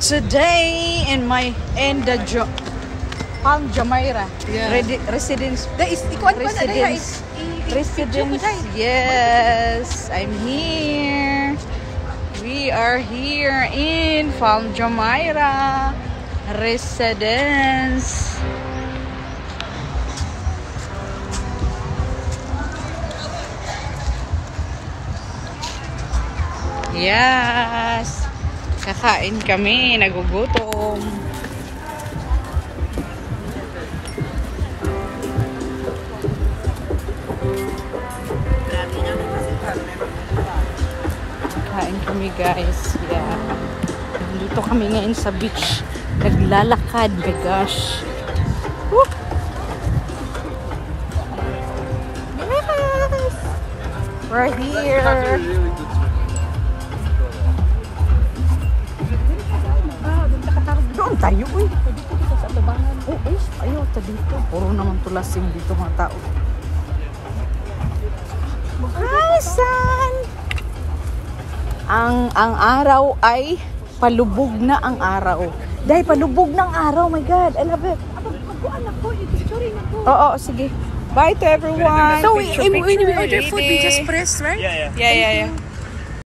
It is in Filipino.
Today in my in the jo Palm Jumeirah. Yeah. Redi- residence Da is ikaw ano ba na daya residence. Is i- i- residence picture ko, day. yes I'm here. We are here in Palm Jumeirah. Residence. Yes. Kakain kami, nagugutom. Kakain kami guys. Yeah. Nandito kami ngayon sa beach. Naglalakad. My gosh. Woo! Yes! We're here. Doon tayo, uy. Oo, eh. Ayaw, ta dito. Puro naman tulasing dito mga tao. Hi, son! Ang, ang araw ay palubog na ang araw. Dahil palubog ng araw, my God. I love it. Anak ko, i-picture na ko. Oo, sige. Bye to everyone. So, we, Picture, we, we, we order food, we just press, right? Yeah, yeah. Yeah, yeah, yeah.